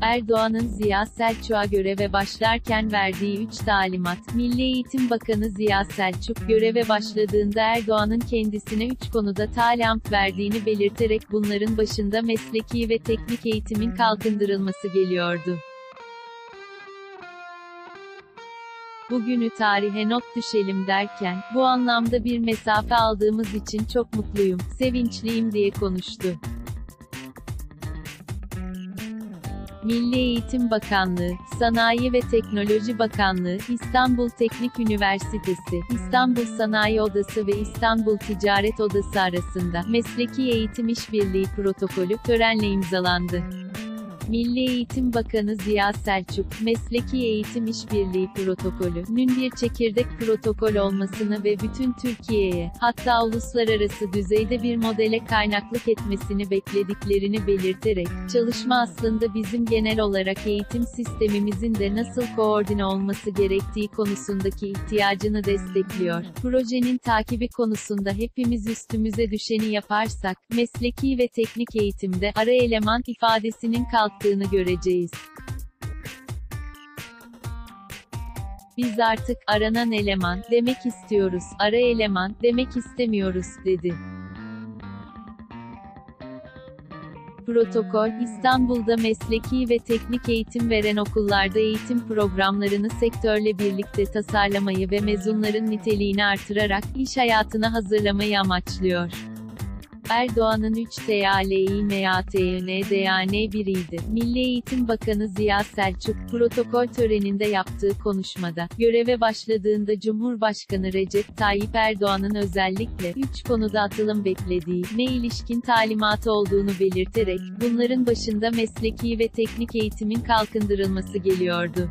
Erdoğan'ın Ziya Selçuk'a göreve başlarken verdiği 3 talimat, Milli Eğitim Bakanı Ziya Selçuk, göreve başladığında Erdoğan'ın kendisine 3 konuda talimat verdiğini belirterek bunların başında mesleki ve teknik eğitimin kalkındırılması geliyordu. Bugünü tarihe not düşelim derken, bu anlamda bir mesafe aldığımız için çok mutluyum, sevinçliyim diye konuştu. Milli Eğitim Bakanlığı, Sanayi ve Teknoloji Bakanlığı, İstanbul Teknik Üniversitesi, İstanbul Sanayi Odası ve İstanbul Ticaret Odası arasında Mesleki Eğitim İşbirliği Protokolü törenle imzalandı. Milli Eğitim Bakanı Ziya Selçuk, Mesleki Eğitim İşbirliği Protokolü'nün bir çekirdek protokol olmasını ve bütün Türkiye'ye, hatta uluslararası düzeyde bir modele kaynaklık etmesini beklediklerini belirterek, çalışma aslında bizim genel olarak eğitim sistemimizin de nasıl koordine olması gerektiği konusundaki ihtiyacını destekliyor. Projenin takibi konusunda hepimiz üstümüze düşeni yaparsak, mesleki ve teknik eğitimde ara eleman ifadesinin kalktığını göreceğiz. Biz artık aranan eleman demek istiyoruz, ara eleman demek istemiyoruz dedi. Protokol, İstanbul'da mesleki ve teknik eğitim veren okullarda eğitim programlarını sektörle birlikte tasarlamayı ve mezunların niteliğini artırarak iş hayatına hazırlamayı amaçlıyor. Erdoğan'ın 3 TALİMATYNDAN biriydi. Milli Eğitim Bakanı Ziya Selçuk, protokol töreninde yaptığı konuşmada, göreve başladığında Cumhurbaşkanı Recep Tayyip Erdoğan'ın özellikle, 3 konuda atılım beklediği, ne ilişkin talimatı olduğunu belirterek, bunların başında mesleki ve teknik eğitimin kalkındırılması geliyordu.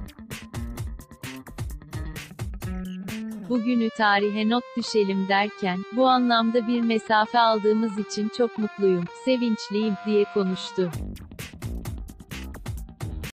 Bugünü tarihe not düşelim derken, bu anlamda bir mesafe aldığımız için çok mutluyum, sevinçliyim, diye konuştu.